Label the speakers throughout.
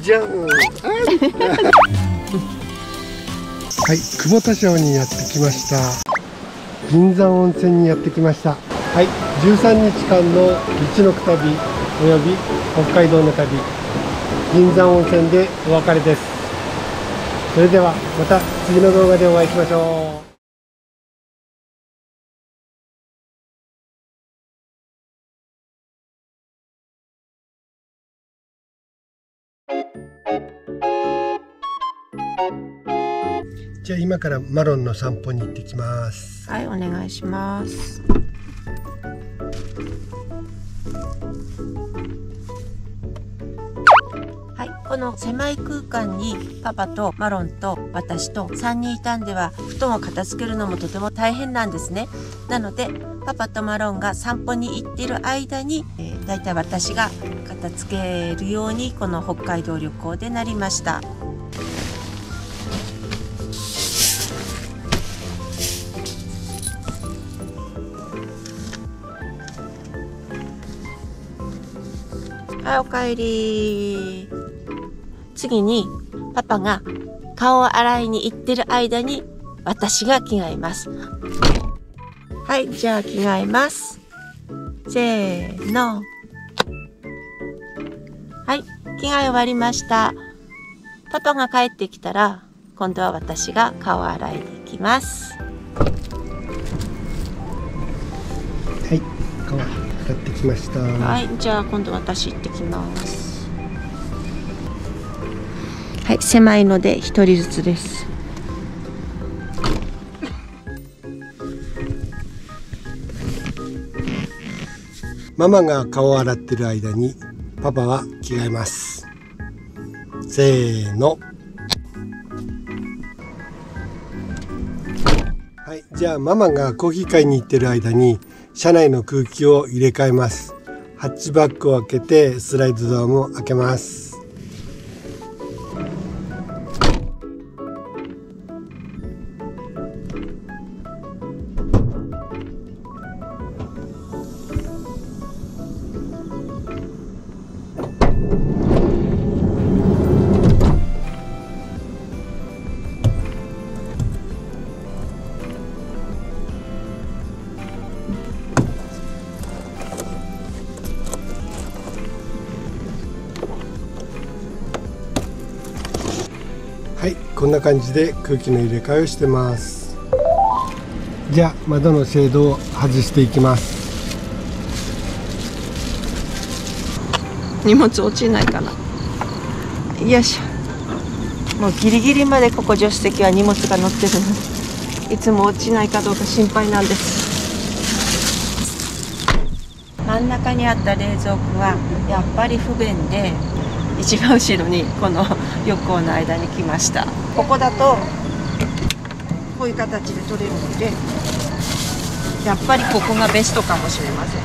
Speaker 1: じゃん。はい。久保田町にやってきました。銀山温泉にやってきました。はい。13日間の道のく旅および北海道の旅。銀山温泉でお別れです。それではまた次の動画でお会いしましょうじゃあ今からマロンの散歩に行ってきます。
Speaker 2: はいお願いします。この狭い空間にパパとマロンと私と3人いたんでは布団を片付けるのもとても大変なんですねなのでパパとマロンが散歩に行っている間に、えー、だいたい私が片付けるようにこの北海道旅行でなりましたはい、おかえり。次に、パパが顔を洗いに行ってる間に、私が着替えます。はい、じゃあ着替えます。せーの。はい、着替え終わりました。パパが帰ってきたら、今度は私が顔を洗いに行きます。
Speaker 1: はい、顔やってきました
Speaker 2: はいじゃあ今度私行ってきますはい狭いので一人ずつです。
Speaker 1: ママが顔を洗ってる間にパパは着替えます。せーの。はいじゃあママがコーヒー買いに行ってる間に車内の空気を入れ替えます。ハッチバックを開けてスライドドアも開けます。こんな感じで空気の入れ替えをしてます。じゃあ窓のシェードを外していきます。
Speaker 2: 荷物落ちないかな。よいしょ。もうギリギリまでここ助手席は荷物が乗ってるの。いつも落ちないかどうか心配なんです。真ん中にあった冷蔵庫はやっぱり不便で一番後ろにこの横の間に来ましたここだとこういう形で取れるのでやっぱりここがベストかもしれません。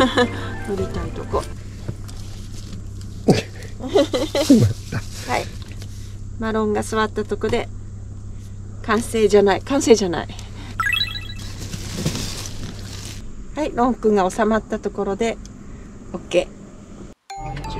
Speaker 2: 塗りたいとこ。はい。マロンが座ったとこで完成じゃない。完成じゃない。はい。ロン君が収まったところで OK そ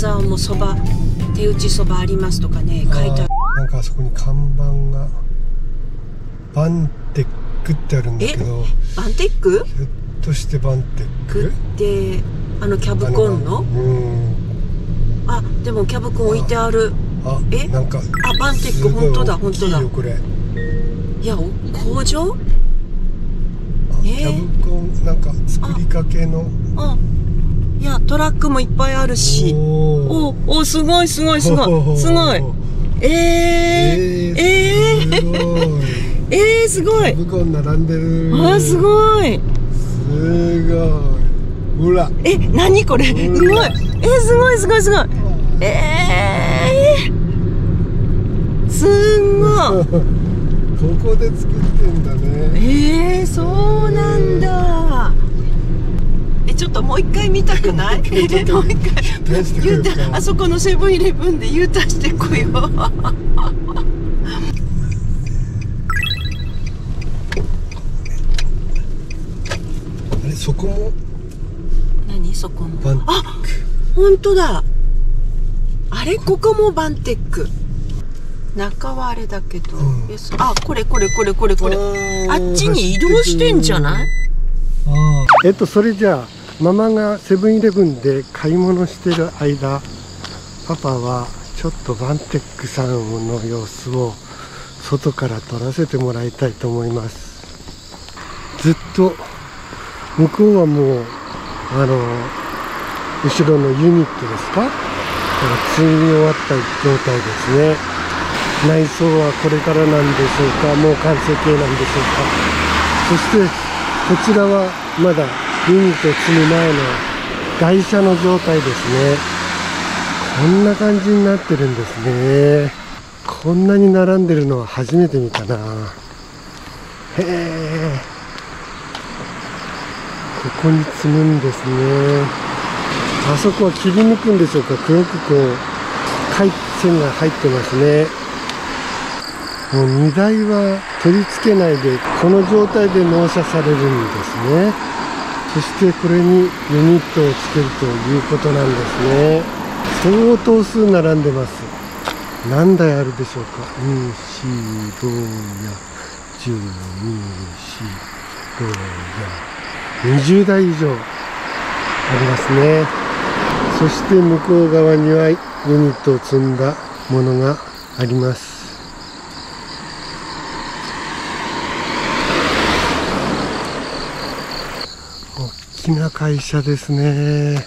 Speaker 2: 沢もそば手打ちそばありますとかね書いてある。
Speaker 1: なんかあそこに看板がバンテックってあるんだけど
Speaker 2: バンテック？
Speaker 1: ひょっとしてバンテッ
Speaker 2: ク？
Speaker 1: ク
Speaker 2: ってあのキャブコンの？
Speaker 1: うん。
Speaker 2: あでもキャブコン置いてある。
Speaker 1: あ
Speaker 2: え？
Speaker 1: なんか
Speaker 2: あバンテック本当だ本当だ。
Speaker 1: よこれ。
Speaker 2: いやお工場？
Speaker 1: キャブコンなんか作りかけの
Speaker 2: あいやトラックもいっぱいあるし。
Speaker 1: お
Speaker 2: おおすごいすごい すごい。すごい。えー、
Speaker 1: え
Speaker 2: えー。
Speaker 1: ー、すごい。
Speaker 2: えー、すごい。
Speaker 1: キャブコン並んでる
Speaker 2: あすごい。
Speaker 1: すごい。ほら
Speaker 2: え何これ？すごい。えー、すごいすごいすごい。えー、すんごい。
Speaker 1: ここで作ってんだね。
Speaker 2: えー、そうなんだ。えちょっともう一回見たくない？もう一回。
Speaker 1: 出してくれ
Speaker 2: 言う
Speaker 1: るか
Speaker 2: たあそこのセブンイレブンで言うたしてこいよ。
Speaker 1: あれそこも？
Speaker 2: 何？そこの
Speaker 1: バンテ
Speaker 2: あ本当だ。あれここもバンテック。中はあれだけど、
Speaker 1: うん。
Speaker 2: あこれこれこれこれこれ。あ
Speaker 1: あ
Speaker 2: っちに移動してんじゃない？
Speaker 1: えっとそれじゃあママがセブンイレブンで買い物してる間パパはちょっとバンテックさんの様子を外から撮らせてもらいたいと思います。ずっと向こうはもうあの後ろのユニットですか？だから積み終わった状態ですね。内装はこれからなんでしょうか？もう完成形なんでしょうか？そしてこちらはまだユニットを積む前の台車の状態ですね。こんな感じになってるんですね。こんなに並んでるのは初めて見たな。へえここに積むんですね。あそこは切り抜くんでしょうか。黒くこう線が入ってますね。もう荷台は取り付けないでこの状態で納車されるんですね。そしてこれにユニットをつけるということなんですね。相当数並んでます。何台あるでしょうか？2 4 5や1 2 4 5や20台以上ありますね。そして向こう側にはユニットを積んだものがあります。大きな会社ですね。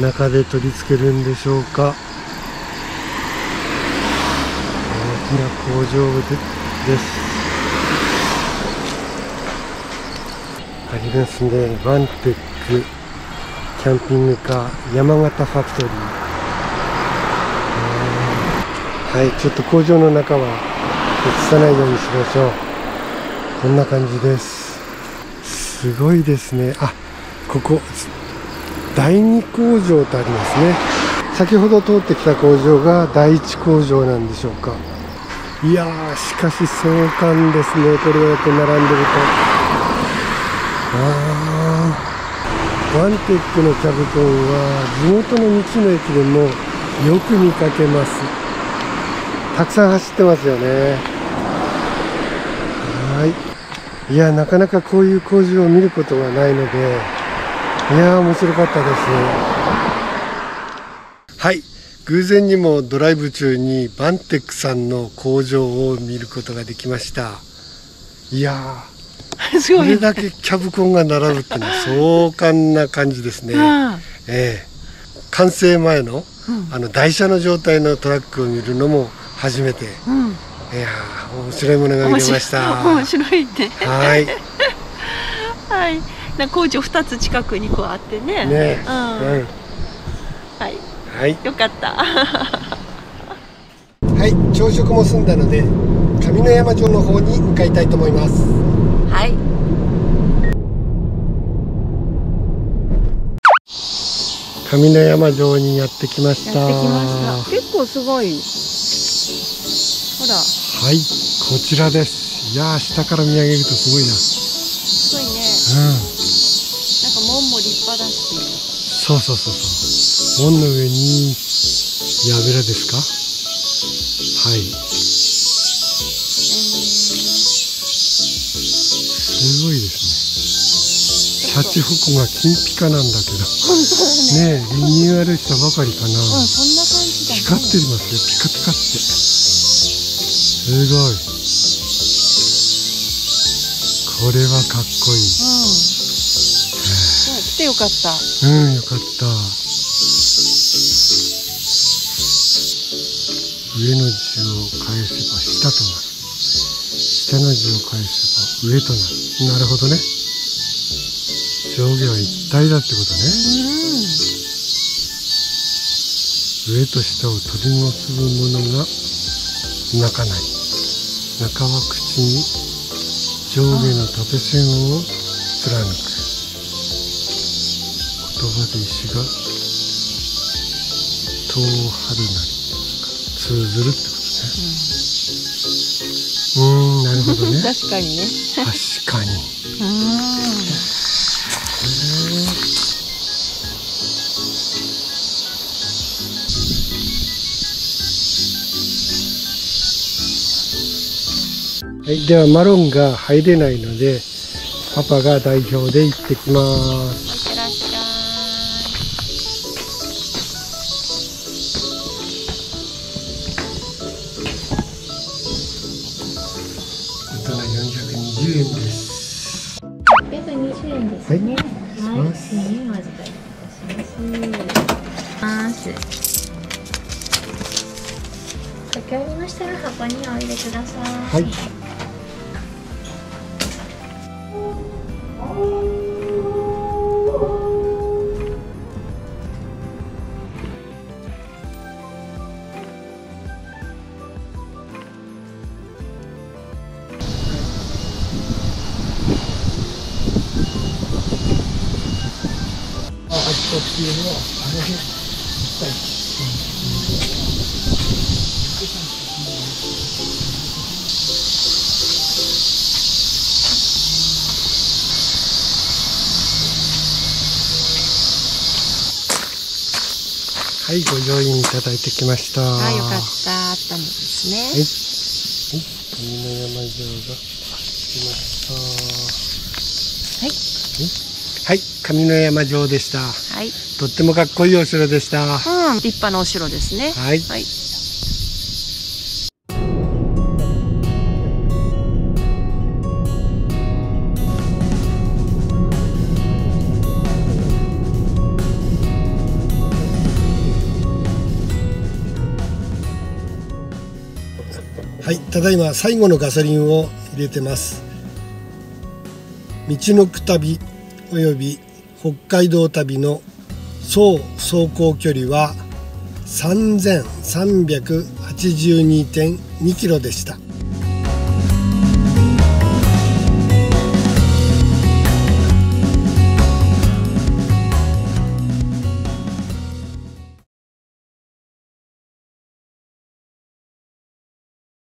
Speaker 1: 中で取り付けるんでしょうか。大きな工場でです。ありますね。バンテックキャンピングカー山形ファクトリー。はいちょっと工場の中は映さないようにしましょう。こんな感じです。すごいですね。あここ第二工場とありますね。先ほど通ってきた工場が第一工場なんでしょうか。いやーしかし壮観ですね。これだけ並んでると。あー。ワンテックのキャブコンは地元の道の駅でもよく見かけます。たくさん走ってますよね。はい。いやなかなかこういう工場を見ることがないのでいやー面白かったです。はい。偶然にもドライブ中にバンテックさんの工場を見ることができました。いやー
Speaker 2: すごい。
Speaker 1: これだけキャブコンが並ぶってのは壮観な感じですね、
Speaker 2: あ
Speaker 1: ええ。完成前の
Speaker 2: うん。
Speaker 1: あの台車の状態のトラックを見るのも初めて。い
Speaker 2: うん
Speaker 1: やー面白いものが見れました。
Speaker 2: 面白いね。
Speaker 1: はい。
Speaker 2: はい。な工場二つ近くにこうあってね。
Speaker 1: ね。
Speaker 2: うん。
Speaker 1: うん。
Speaker 2: はい。
Speaker 1: はい。
Speaker 2: よかった。
Speaker 1: はい。朝食も済んだので上野山城の方に向かいたいと思います。
Speaker 2: はい。
Speaker 1: 上野山城にやってきました。
Speaker 2: やってきました。結構すごいほら。
Speaker 1: はいこちらです。いやー下から見上げるとすごいな。
Speaker 2: すごいね。
Speaker 1: うん。そうそうそうそう。門の上にやべらですか？はい。すごいですね。シャチホコが金ピカなんだけど。ねえリニューアルしたばかりかな、
Speaker 2: うん、そんな感じだ、ね、
Speaker 1: 光ってますよ。ピカピカってすごい。これはかっこいい、
Speaker 2: うん、来てよかった。
Speaker 1: うんよかった。上の字を返せば下となる。下の字を返せば上となる。なるほどね。上下は一体だってことね、上と下を取り結ぶものが泣かない中は口に上下の縦線を貫く。言葉で石が遠春なり通ずるってことねうん。んなるほどね。
Speaker 2: 確かにね。
Speaker 1: 確かにはい、ではマロンが入れないのでパパが代表で行ってきます
Speaker 2: いってらっしゃ
Speaker 1: 大人420円です
Speaker 3: 820円ですね。
Speaker 1: はい
Speaker 3: はい、千円お預かりいたします。ます。書き終わりましたら箱にお入れください。
Speaker 1: はいあ、あっていうのはい、ご乗員いただいてきました。は
Speaker 2: あよかったあったのですね
Speaker 1: はい、上の山城が来ました。
Speaker 2: はい
Speaker 1: はい、上の山城でした。
Speaker 2: はい
Speaker 1: とってもかっこいいお城でした。
Speaker 2: うん立派なお城ですね
Speaker 1: はい、
Speaker 2: はい
Speaker 1: はい、ただいま最後のガソリンを入れてます。道のく旅および北海道旅の総走行距離は3382.2キロでした。